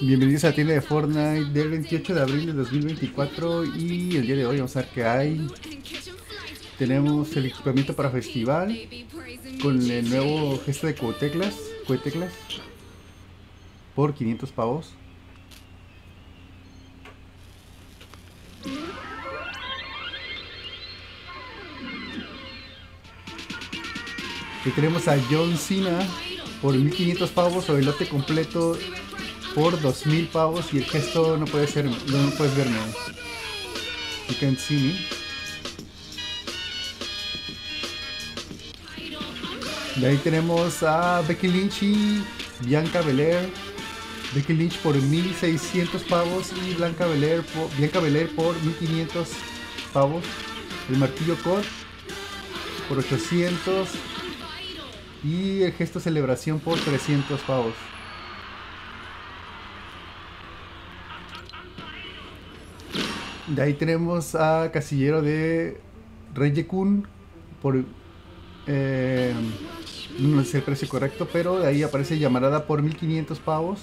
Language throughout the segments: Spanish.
Bienvenidos a la tienda de Fortnite del 28 de abril de 2024 y el día de hoy vamos a ver qué hay. Tenemos el equipamiento para festival con el nuevo gesto de cueteclas, cueteclas por 500 pavos. Y tenemos a John Cena por 1500 pavos o el lote completo por 2000 pavos y el gesto no puede ser, no, puedes verme. You can see me. De ahí tenemos a Becky Lynch y Bianca Belair. Becky Lynch por 1600 pavos y Blanca Belair por, Bianca Belair por 1500 pavos. El martillo core por 800 y el gesto celebración por 300 pavos. De ahí tenemos a Casillero de Reyekun por... Eh, no sé el precio correcto, pero de ahí aparece llamarada por 1500 pavos.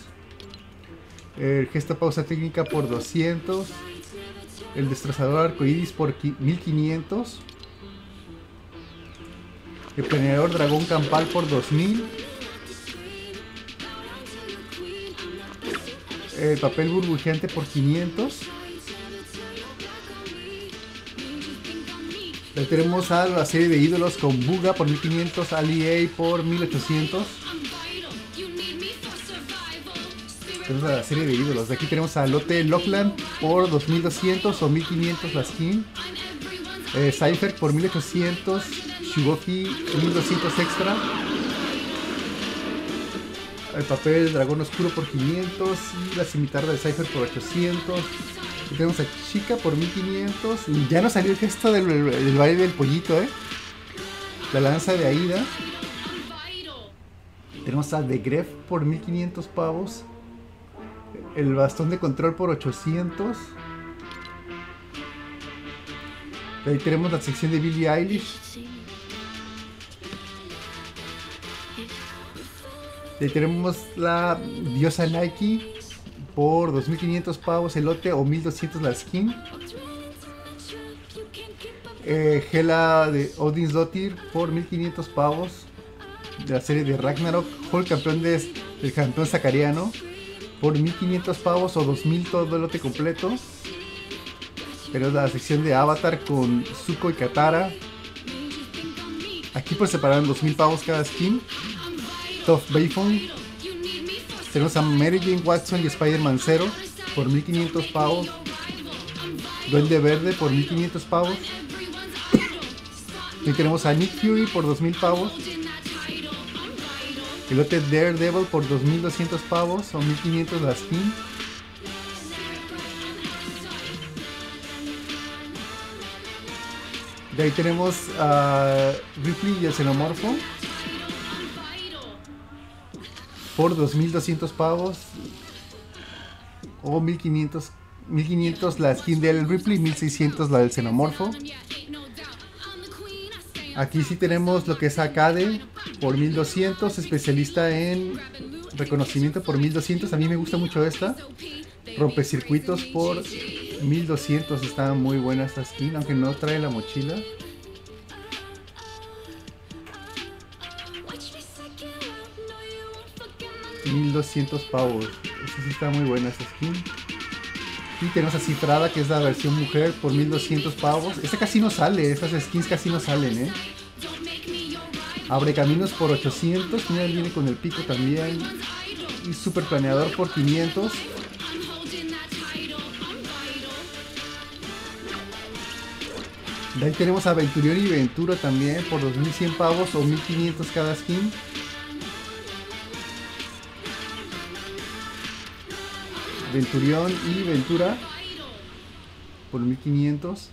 El gesto pausa técnica por 200. El destrozador arcoiris por 1500. El planeador dragón campal por 2000. El papel burbujeante por 500. Le tenemos a la serie de ídolos con Buga por 1500, Ali A por 1800. Tenemos a la serie de ídolos. De aquí tenemos a Lotte Lockland por 2200 o 1500 la skin. Eh, Cypher por 1800. Shugoki 1200 extra. El papel dragón oscuro por 500 y la cimitarra de Cypher por 800. Y tenemos a Chica por 1500. Y ya no salió el gesto del, del baile del pollito, ¿eh? La lanza de Aida. Tenemos a The Gref por 1500 pavos. El bastón de control por 800. Y ahí tenemos la sección de Billie Eilish. Tenemos la diosa Nike por 2500 pavos el lote o 1200 la skin. Eh, Gela de Odin's Dottir por 1500 pavos de la serie de Ragnarok. Hulk campeón de, del campeón sacariano por 1500 pavos o 2000 todo el lote completo. Pero la sección de Avatar con Zuko y Katara. Aquí por separar en 2000 pavos cada skin. Top Bayfon. Tenemos a Mary Jane Watson y Spider-Man 0 por 1500 pavos. Duende Verde por 1500 pavos. Y tenemos a Nick Fury por 2000 pavos. El lote Daredevil por 2200 pavos o 1500 la skin. De ahí tenemos a Ripley y el xenomorfo por 2200 pavos. O 1500 1500 la skin del Ripley 1600 la del xenomorfo aquí sí tenemos lo que es Acade por 1200 especialista en reconocimiento por 1200 a mí me gusta mucho esta. Rompecircuitos por 1200 está muy buena esta skin aunque no trae la mochila 1200 pavos. Esta sí está muy buena esta skin. Y tenemos a Cifrada, que es la versión mujer, por 1200 pavos. Esta casi no sale, estas skins casi no salen, ¿eh? Abre caminos por 800. Mira, viene con el pico también. Y super planeador por 500. De ahí tenemos a y Ventura también por 2100 pavos o 1500 cada skin. Venturión y Ventura por 1500.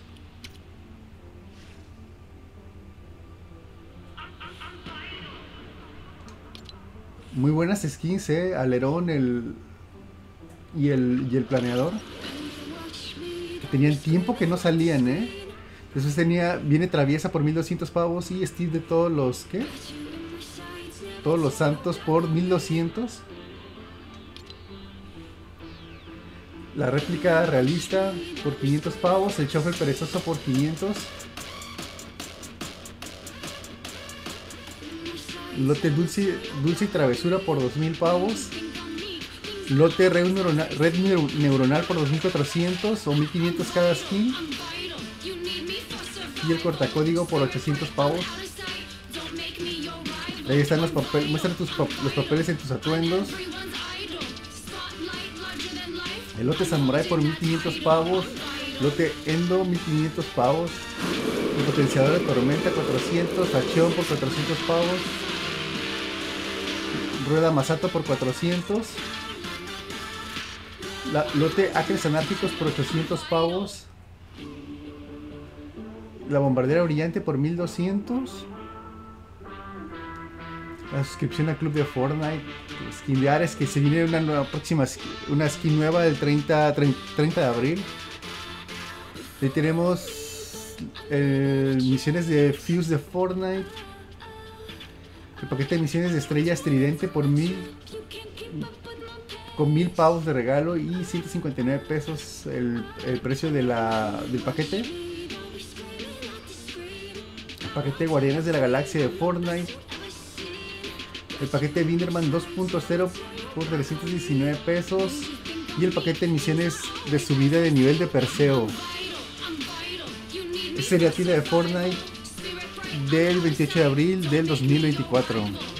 Muy buenas skins, eh. Alerón el y el, y el planeador. tenían tiempo que no salían, eh. Después tenía, viene Traviesa por 1200 pavos y Steve de todos los, ¿qué? Todos los Santos por 1200. La réplica realista por 500 pavos. El chofer perezoso por 500. Lote dulce, dulce y travesura por 2000 pavos. Lote red neuronal, red neuronal por 2400 o 1500 cada skin. Y el cortacódigo por 800 pavos. Ahí están los papeles. Muestra tus los papeles en tus atuendos. El lote samurai por 1500 pavos. Lote endo 1500 pavos. El potenciador de tormenta 400. Acción por 400 pavos. Rueda Masato por 400. La, lote Acres Anárquicos por 800 pavos. La bombardera brillante por 1200. La suscripción al club de Fortnite. Skin de Ares que se viene una nueva próxima una skin nueva del 30, 30, de abril. Ahí tenemos eh, misiones de Fuse de Fortnite. El paquete de misiones de estrella estridente por mil. Con mil pavos de regalo y 159 pesos el, precio del paquete. El paquete de Guardianes de la Galaxia de Fortnite. El paquete Binderman 2.0 por 319 pesos. Y el paquete misiones de subida de nivel de Perseo. Sería tira de Fortnite del 28 de abril del 2024.